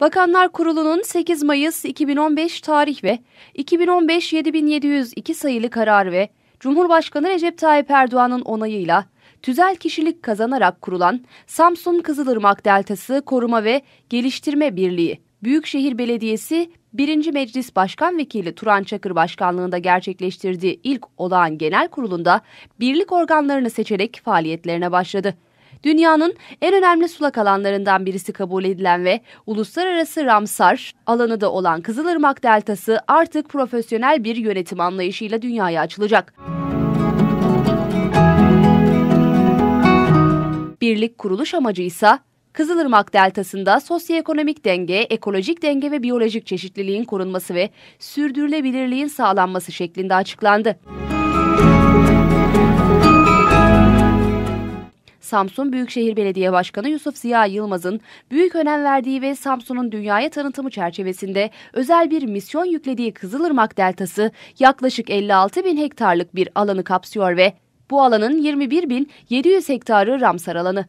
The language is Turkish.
Bakanlar Kurulu'nun 8 Mayıs 2015 tarih ve 2015 7702 sayılı karar ve Cumhurbaşkanı Recep Tayyip Erdoğan'ın onayıyla tüzel kişilik kazanarak kurulan Samsun Kızılırmak Deltası Koruma ve Geliştirme Birliği Büyükşehir Belediyesi 1. Meclis Başkan Vekili Turan Çakır Başkanlığında gerçekleştirdiği ilk olağan genel kurulunda birlik organlarını seçerek faaliyetlerine başladı. Dünyanın en önemli sulak alanlarından birisi kabul edilen ve uluslararası Ramsar alanı da olan Kızılırmak Deltası artık profesyonel bir yönetim anlayışıyla dünyaya açılacak. Birlik kuruluş amacı ise Kızılırmak Deltası'nda sosyoekonomik denge, ekolojik denge ve biyolojik çeşitliliğin korunması ve sürdürülebilirliğin sağlanması şeklinde açıklandı. Samsun Büyükşehir Belediye Başkanı Yusuf Ziya Yılmaz'ın büyük önem verdiği ve Samsun'un dünyaya tanıtımı çerçevesinde özel bir misyon yüklediği Kızılırmak Deltası yaklaşık 56 bin hektarlık bir alanı kapsıyor ve bu alanın 21 bin 700 hektarı Ramsar alanı.